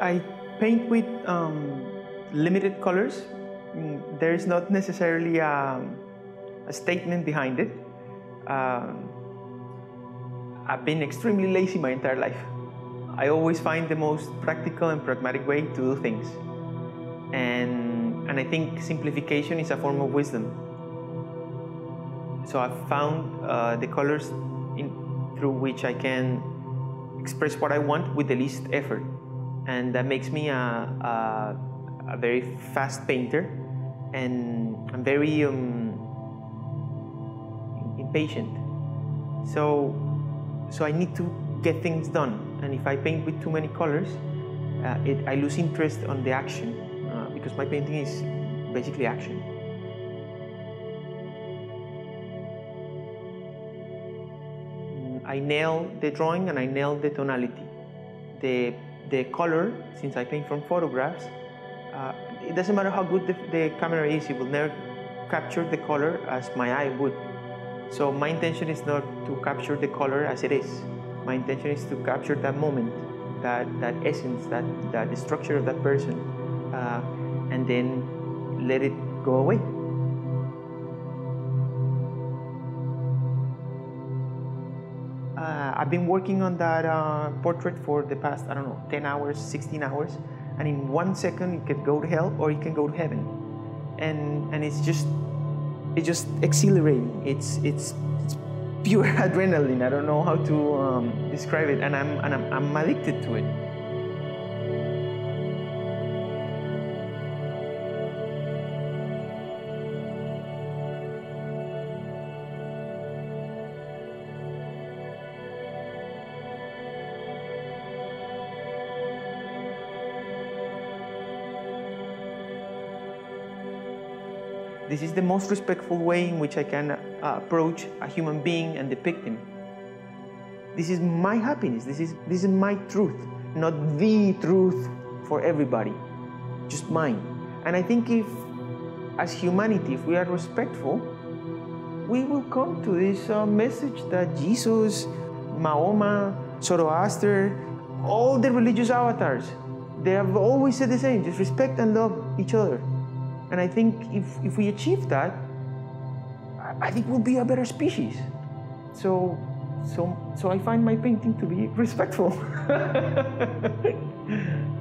I paint with um, limited colors. Mm, There is not necessarily a, a statement behind it. Um, I've been extremely lazy my entire life. I always find the most practical and pragmatic way to do things. And, and I think simplification is a form of wisdom. So I've found uh, the colors in, through which I can express what I want with the least effort. And that makes me a, a, a very fast painter and I'm very um, impatient. So, so I need to get things done. And if I paint with too many colors, uh, it, I lose interest on the action uh, because my painting is basically action. Mm, I nail the drawing and I nail the tonality. The, the color, since I paint from photographs, uh, it doesn't matter how good the, the camera is, it will never capture the color as my eye would. So my intention is not to capture the color as it is. My intention is to capture that moment, that, that essence, that, that the structure of that person, uh, and then let it go away. I've been working on that uh, portrait for the past, I don't know, 10 hours, 16 hours, and in one second it can go to hell or it can go to heaven. And, and it's just, it's just exhilarating. It's, it's, it's pure adrenaline. I don't know how to um, describe it, and I'm, and I'm, I'm addicted to it. This is the most respectful way in which I can uh, approach a human being and depict him. This is my happiness. This is, this is my truth, not the truth for everybody, just mine. And I think if, as humanity, if we are respectful, we will come to this uh, message that Jesus, Mahoma, Zoroaster, all the religious avatars, they have always said the same just respect and love each other. And I think if, if we achieve that, I- think we'll be a better species. So, so, so I find my painting to be respectful.